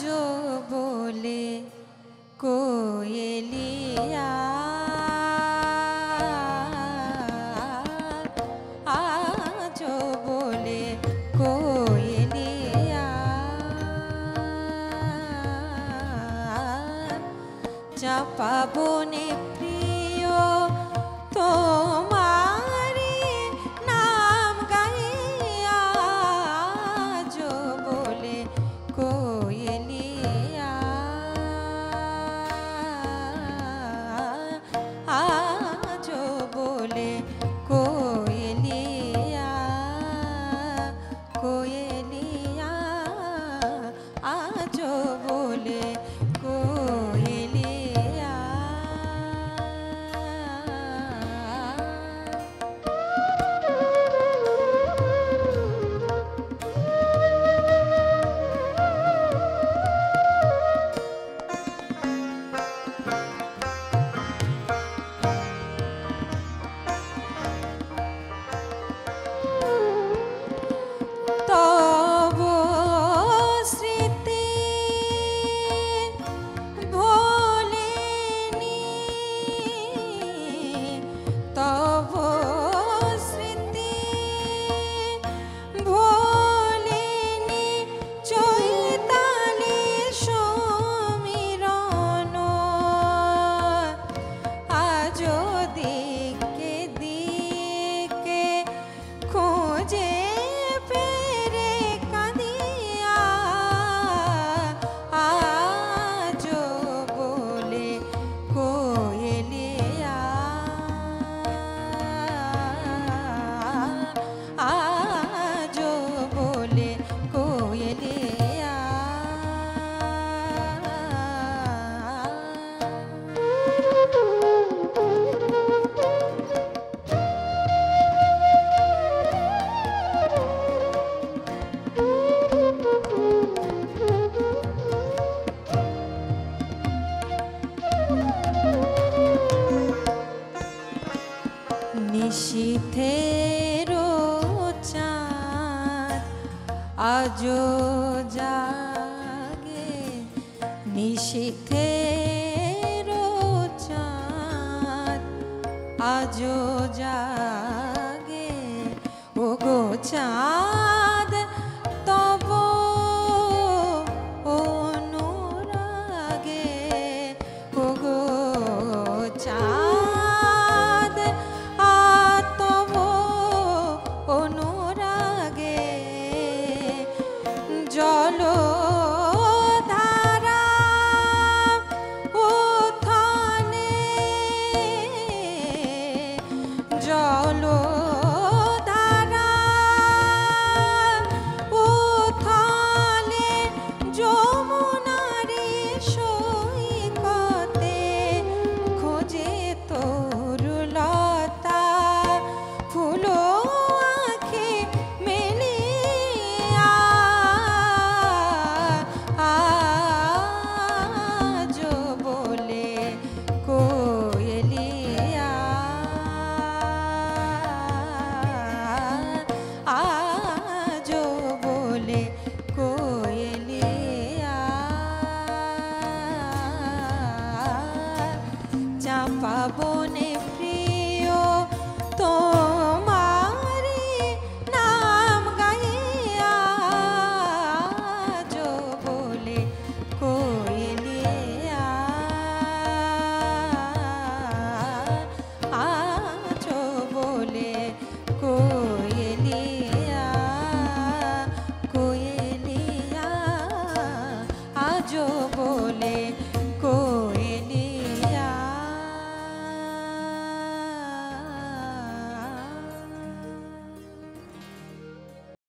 जो बोले कोयलिया chapa boni মিথের চাঁদ আজো জাগে নিশীথের চাঁদ আজো জাগে ও গো চাঁদ। পাবনে প্রিয় তোমারি নাম গাইয়া বলে বলে